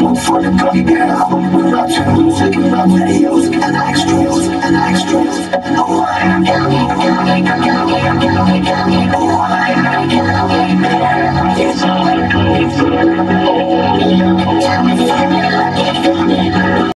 One for the gummy bear. We're not tunes, taking my videos and extras and extras. Oh, I am gummy, gummy, gummy, gummy, gummy. Oh, I am gummy bear. It's all I do.